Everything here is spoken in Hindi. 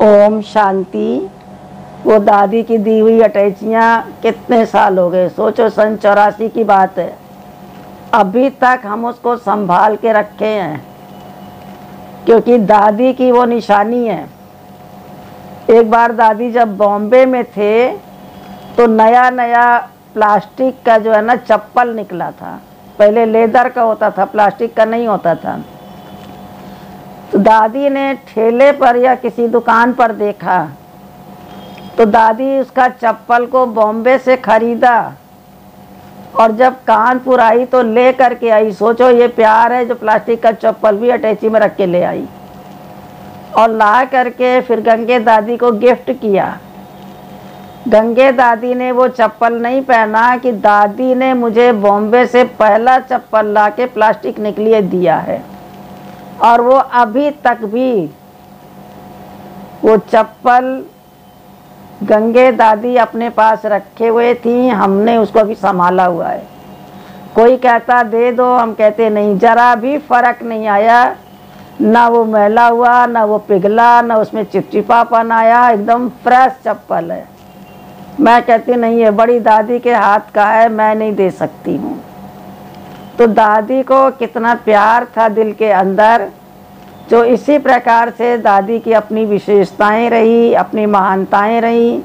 ओम शांति। वो दादी की दी हुई अटैचियाँ कितने साल हो गए? सोचो, सन चौरासी की बात है। अभी तक हम उसको संभाल के रखे हैं, क्योंकि दादी की वो निशानी है। एक बार दादी जब बॉम्बे में थे तो नया नया प्लास्टिक का जो है ना, चप्पल निकला था। पहले लेदर का होता था, प्लास्टिक का नहीं होता था। तो दादी ने ठेले पर या किसी दुकान पर देखा। तो दादी उसका चप्पल को बॉम्बे से खरीदा। और जब कानपुर आई तो ले करके आई। सोचो ये प्यार है जो प्लास्टिक का चप्पल भी अटैची में रख के ले आई। और ला करके फिर गंगे दादी को गिफ्ट किया। गंगे दादी ने वो चप्पल नहीं पहना कि दादी ने मुझे बॉम्बे से पहला चप्पल ला के प्लास्टिक निकलिए दिया है। और वो अभी तक भी वो चप्पल गंगे दादी अपने पास रखे हुए थी, हमने उसको अभी संभाला हुआ है। कोई कहता, दे दो। हम कहते, नहीं। जरा भी फ़र्क नहीं आया। ना वो मैला हुआ, ना वो पिघला, ना उसमें चिपचिपापन आया। एकदम फ्रेश चप्पल है। मैं कहती, नहीं है बड़ी दादी के हाथ का है, मैं नहीं दे सकती हूँ। तो दादी को कितना प्यार था दिल के अंदर, जो इसी प्रकार से दादी की अपनी विशेषताएँ रही, अपनी महानताएँ रही।